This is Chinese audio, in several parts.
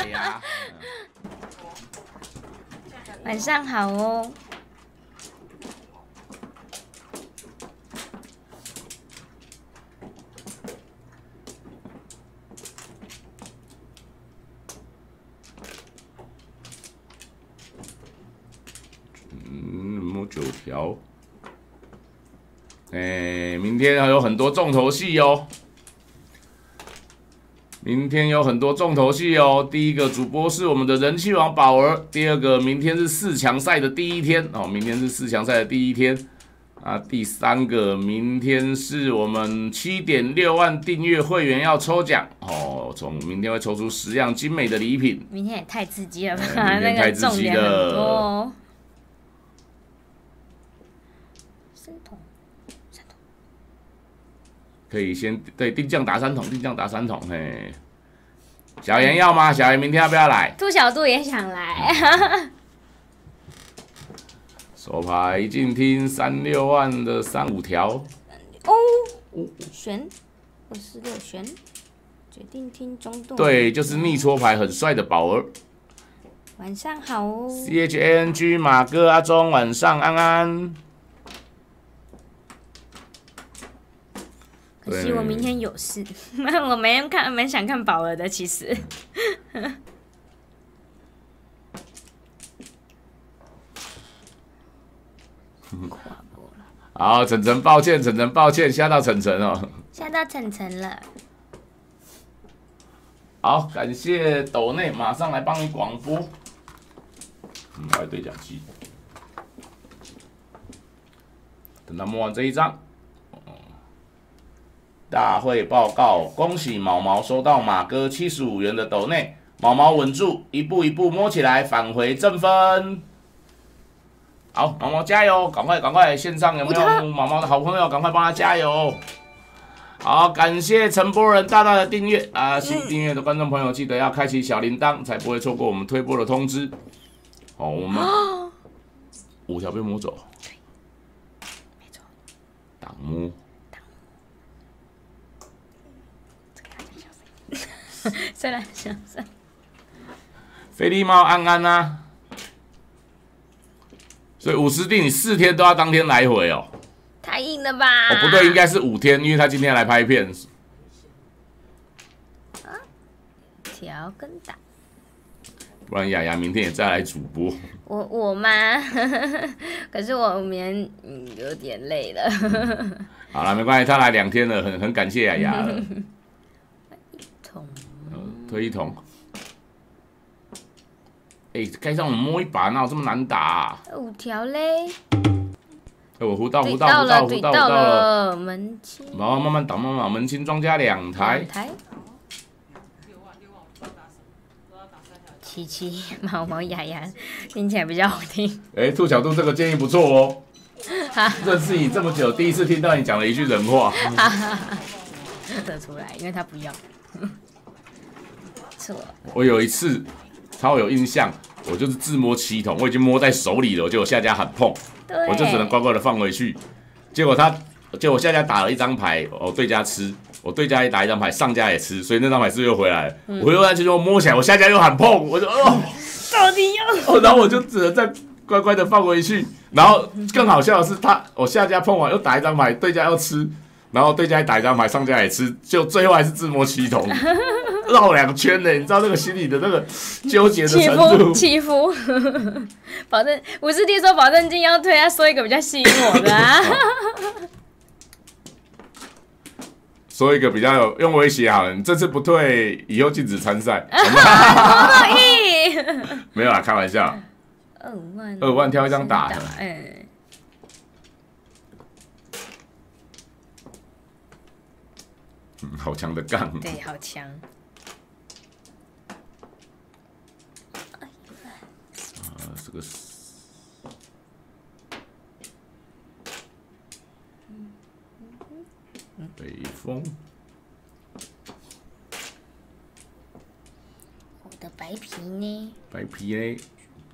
晚上好哦。嗯，摸九条。哎，明天还有很多重头戏哦。明天有很多重头戏哦。第一个主播是我们的人气王宝儿，第二个明天是四强赛的第一天哦，明天是四强赛的第一天啊。第三个明天是我们七点六万订阅会员要抽奖哦，从明天会抽出十样精美的礼品。明天也太刺激了吧？明天太刺激了。可以先对定将打三桶，定将打三桶，嘿。小严要吗？小严明天要不要来？兔小度也想来。手牌一进厅三六万的三五条。哦，选二十六选，决定听中度。对，就是逆搓牌很帅的宝儿。晚上好哦。C H A N G 马哥阿忠，晚上安安。可惜我明天有事，我没看，没想看宝儿的。其实，好，晨晨，抱歉，晨晨，抱歉，吓到晨晨哦，吓到晨晨了。好，感谢斗内，马上来帮你广播。嗯，来对讲机，等他摸完这一张。大会报告，恭喜毛毛收到马哥七十五元的斗内，毛毛稳住，一步一步摸起来，返回正分。好，毛毛加油，赶快赶快，线上有没有毛毛的好朋友？赶快帮他加油。好，感谢陈波人大大的订阅啊！新订阅的观众朋友记得要开启小铃铛，才不会错过我们推播的通知。好，我们五条被摸走，没错，挡摸。再来想想，菲利猫安安呐，所以五十地你四天都要当天来回哦，太硬了吧？哦，不对，应该是五天，因为他今天来拍片。啊，调跟打，不然雅雅明天也再来主播。我我吗？可是我明天嗯有点累了。好了，没关系，他来两天了，很很感谢雅雅了。推一桶，哎，该让我摸一把，哪有这么难打？五条嘞！哎，我胡到胡到胡到胡到了！门清，然后慢慢打，慢慢门清庄家两台。台。七七 毛毛雅雅，听起来比较好听。哎，兔小兔这个建议不错哦。认识你这么久，第一次听到你讲了一句人话。得出来，因为他不要。我有一次超有印象，我就是自摸七筒，我已经摸在手里了，结果下家很碰，我就只能乖乖的放回去。结果他，结果下家打了一张牌，我对家吃，我对家也打一张牌，上家也吃，所以那张牌是又回来了，我又再去摸起来，我下家又喊碰，我就哦，到底要？哦，然后我就只能再乖乖的放回去。然后更好笑的是，他我下家碰完又打一张牌，对家要吃，然后对家打一张牌，上家也吃，就最后还是自摸七筒。绕两圈呢，你知道那个心里的那个纠结的程度。起伏，起伏。保证五师弟说保证金要退，他说一个比较吸引我的。说一个比较有用威胁好了，你这次不退，以后禁止参赛。不意。没有啦，开玩笑。二万。二万挑一张打的。哎。嗯，好强的杠。对，好强。这个北风，我的白皮呢？白皮呢？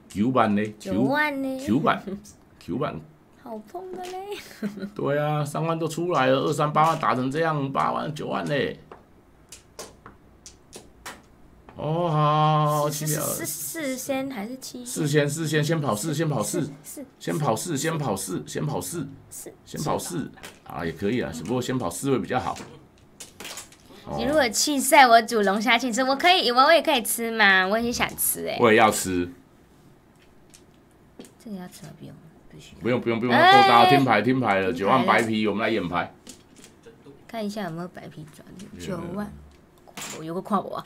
九万呢？九万呢？九万，九万，好碰的嘞！对啊，三万都出来了，二三八万打成这样，八万九万嘞。哦，好，是是四先还是七？四先四先先跑四，先跑四，是先跑四，先跑四，先跑四，是。先跑四啊，也可以啊，只不过先跑四会比较好。你如果弃赛，我煮龙虾请吃，我可以，我我也可以吃吗？我也想吃哎。我也要吃。这个要吃吗？不用。不用不用不用，够大听牌听牌了，九万白皮，我们来演牌。看一下有没有白皮转九万，我有个跨我。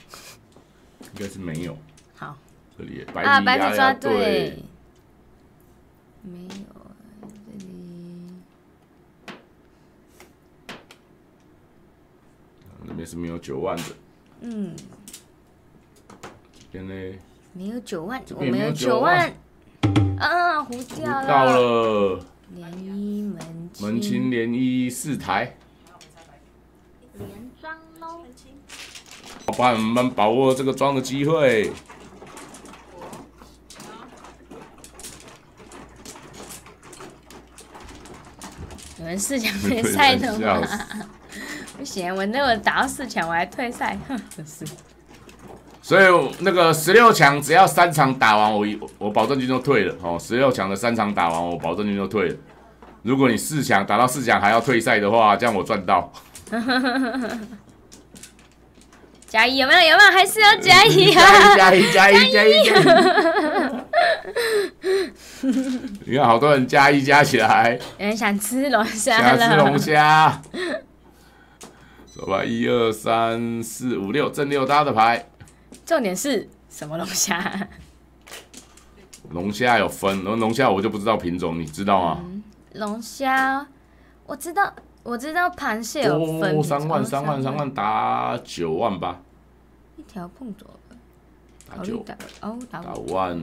应该是没有。好。这里白啊，白皮抓对。没有，这里。那边是没有九万的。嗯。这边呢？没有九万，我没有九万。啊，胡掉了。到了。连一门门清连一四台。连庄喽。伙伴们，把握这个装的机会。你们四强退赛的吗？不行，我那个打到四强我还退赛，哼，真是。所以那个十六强只要三场打完，我我保证金就退了哦。十六强的三场打完，我保证金就退了。如果你四强打到四强还要退赛的话，这样我赚到。加一有没有？有没有？还是要加一啊！加一加一加一加一！你看，好多人加一加起来。有人想吃龙虾想吃龙虾。走吧，一二三四五六，正六搭的牌。重点是什么龙虾？龙虾有分，龙龙虾我就不知道品种，你知道吗？龙虾，我知道。我知道螃蟹有分，三万三万三万打九万八，一条碰走了，打五万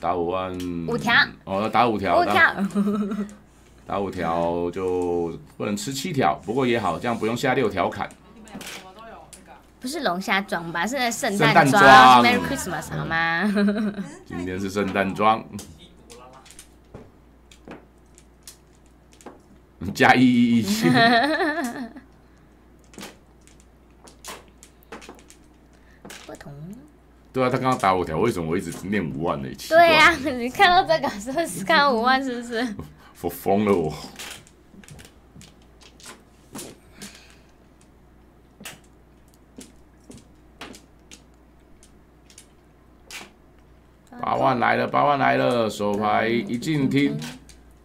打五万五条哦打五条五条打五条就不能吃七条，不过也好，这样不用下六条砍。不是龙虾装吧？是圣诞装，Merry Christmas 好吗？今天是圣诞装。加一一一，不同。对啊，他刚刚打五条，为什么我一直念五万呢？对呀，你看到这个是看到五万？是不是？我疯了我！八万来了，八万来了，手牌一进厅。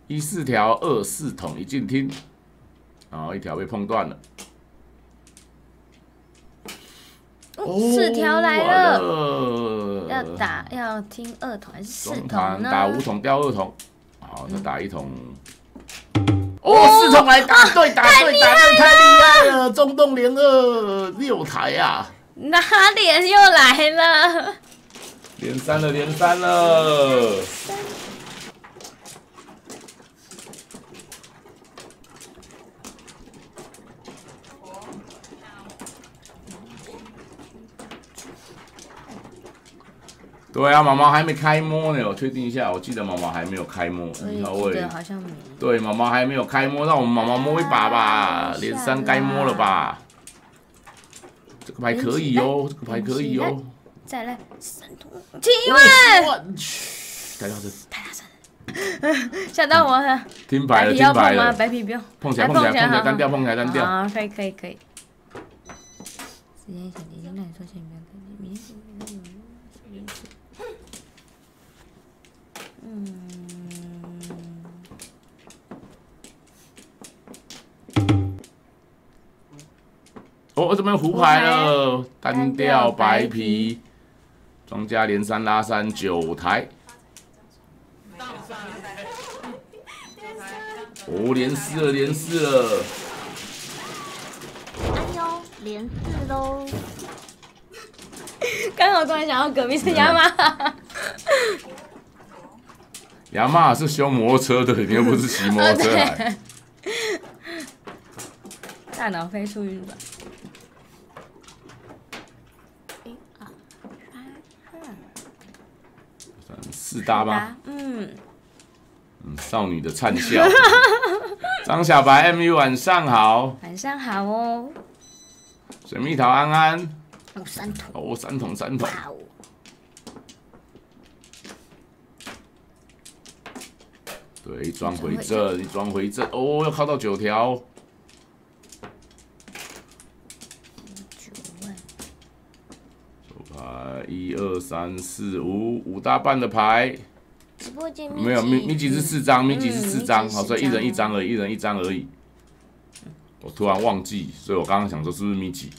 一四条，二四筒一进厅，然后一条被碰断了。四条来了，要打要听二筒还是四筒呢？打五筒掉二筒，好，那打一筒。哦，四筒来打对，打对，打对，太厉害了！中洞连二六台啊！哪连又来了？连三了，连三了。对啊，毛毛还没开摸呢，我确定一下，我记得毛毛还没有开摸。对，好像没。对，毛毛还没有开摸，让我们毛毛摸一把吧，连三该摸了吧？这个牌可以哦，这个牌可以哦。再来，七万！嘘，太大声，太大声，吓到我了。听牌了，听牌了。白皮不用。碰起来，碰起来，碰起来，单调，碰起来，单调。啊，可以，可以，可以。时间小点心，那你说先不要客气，明天明天明天。嗯，哦，这边胡牌了，单调白皮，庄家连三拉三九台，哦，连四了，连四了，哎呦，连四喽！刚好突然想到隔壁是亚马哈。是修摩托车的，你又不是骑摩托车来。大脑飞出去吧。四大吧。嗯。嗯，少女的灿笑。张小白，MU 晚上好。晚上好哦。水蜜桃安安。哦，三桶，哦，三桶三桶，哇哦，对，一桩回正，一装回正，哦，要靠到九条，九牌一二三四五五大半的牌，直播间没有米米奇是四张，米奇是四张，嗯好，所以一人一张而已，一人一张而已。我突然忘记，所以我刚刚想说是不是米奇？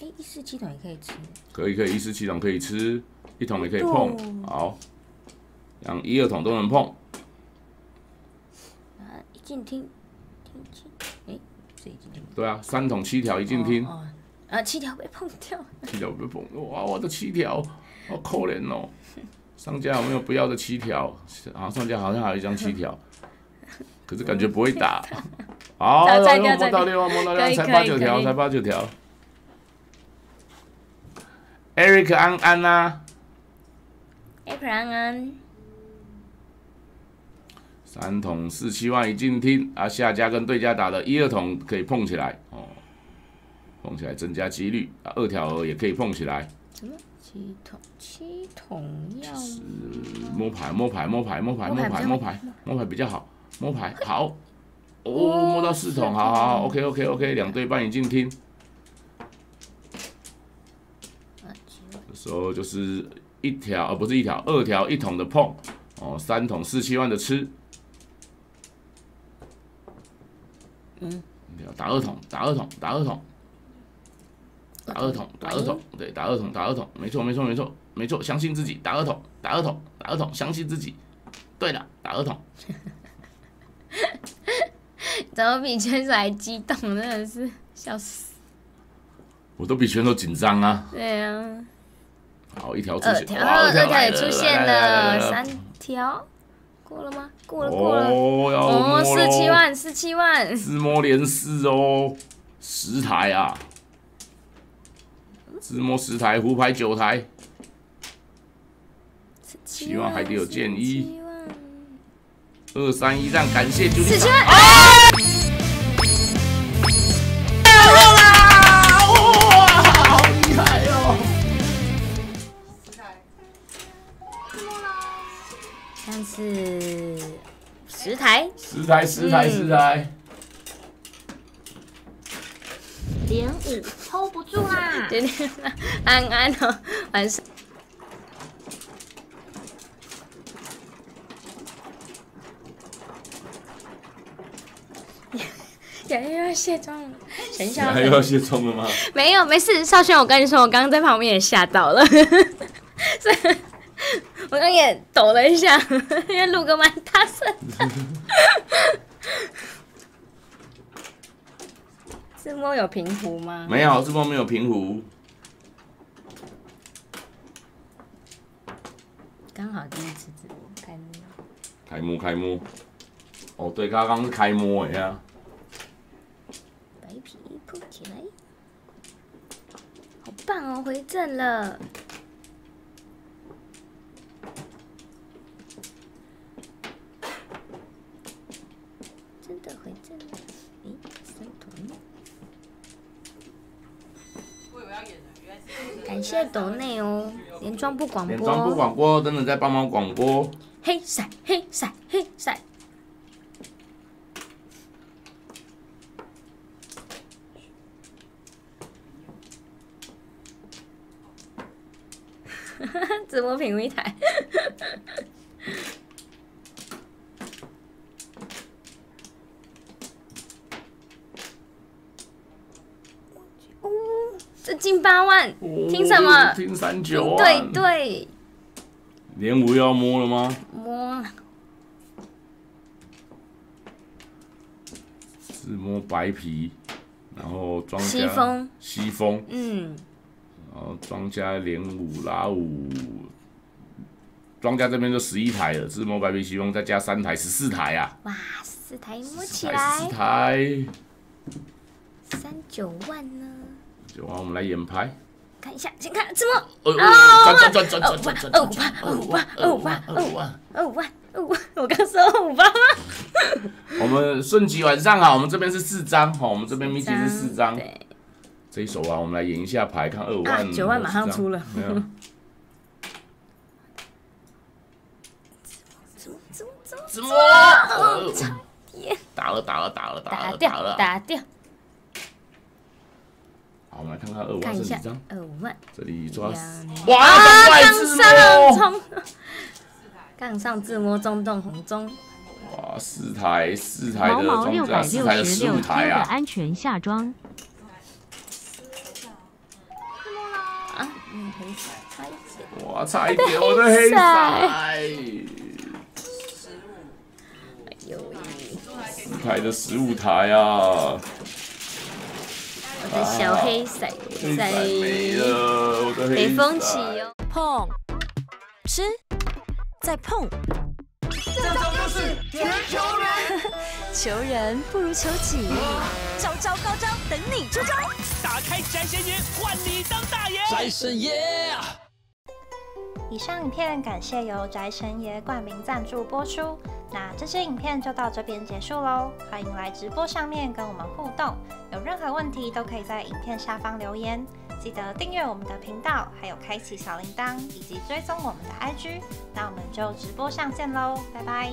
哎，一四七桶也可以吃，可以可以，一四七桶可以吃，一桶也可以碰，哦好，两一二桶都能碰，啊，一进厅，厅进，哎，这一进厅，对啊，三桶七条一进厅，哦，啊，七条被碰掉，七条被碰，哇，我的七条，好可怜哦。商家有没有不要的七条？啊，商家好像还有一张七条，可是感觉不会打。好，再再摸到六啊，摸到六啊，才八九条，才八九条。Eric 安安呐，哎，三桶四七万一进厅啊，下家跟对家打的一二桶可以碰起来。哦，碰起来增加几率。啊，二条额也可以碰起来。什么？七桶？七桶要。摸牌摸牌摸牌摸牌摸摸牌摸牌摸牌比较好，摸牌好。哦，哦摸到四桶，好好好，OK OK OK，两队半已进厅。啊，七万，这时候就是一条，呃，不是一条，二条一桶的碰，哦，三桶四七万的吃。嗯，打二桶，打二桶，打二桶，打二桶，打二桶，对，打二桶，打二桶，没错，没错，没错，没错，相信自己，打二桶，打二桶，打二桶，相信自己。对了，打二桶，怎么比选手还激动？真的是笑死。我都比选手紧张啊。对啊，好，一条出现，二条，哇二条也出现了，三条，过了吗？过了，过了。哦，四七喽，万，四七万，自摸连四哦，十台啊，自摸十台，胡牌九台，希望海底有建议。四七万。二三一让，感谢九四七万，十台，十台，十台，嗯十台，连五 hold 不住啦！对对，安安哦，晚上。雅 又要卸妆了，陈小还要卸妆了吗？没有，没事。少轩，我跟你说，我刚刚在旁边也吓到了，刚刚也抖了一下，因为录个蛮大声的。自摸有平湖吗？没有，这波没有平湖。刚好第一次直播开幕，开幕，开幕。哦，对，刚刚是开幕哎呀。白皮铺起来，好棒哦，回正了。真的回正了，诶，三桶。感谢抖连装不广播，连装不广播，等等在帮忙广播。黑色黑色黑色。直播屏幕一台。哦，这近八万，听什么？听三九对万。对，连五要摸了吗？摸是摸白皮，然后庄家西风，西风，嗯，然后庄家连五拉五，庄家这边就十一台了，自摸白皮西风再加三台，十四台啊，哇，四台摸起来十四，台。三九万呢？就让我们来演牌。看一下，先看怎么？哦，哦转转转转转转转二五八二五八二五八二五万，二五万，我我刚说五八吗？我们顺吉晚上好，我们这边是四张，好，我们这边秘籍是四张。对，这一手啊，我们来演一下牌，看二五万、啊九万马上出了没有怎么怎么怎么怎么？呃点 打了，打了，打了，打了，打打掉了。打掉？好，我们来看看二五万看一下剩几张？二五万，这里抓两哇，啊，杠！上冲，杠上自摸中洞红中，哇，四台四台的毛毛六百装置啊，四台的十五六十六台啊！安全下装，啊，嗯，很差一点。哇，差一点，我的黑彩彩，哎呦喂，四台的十五台啊！我的小黑仔黑在彩没了，我的黑北风起哟哦，碰，吃，再碰。求 人不如求己，招招高招等你出招。打开宅神爷，换你当大爷！宅神爷，以上影片感谢由宅神爷冠名赞助播出。那这支影片就到这边结束喽，欢迎来直播上面跟我们互动，有任何问题都可以在影片下方留言。记得订阅我们的频道，还有开启小铃铛，以及追踪我们的 IG。那我们就直播上线喽，拜拜。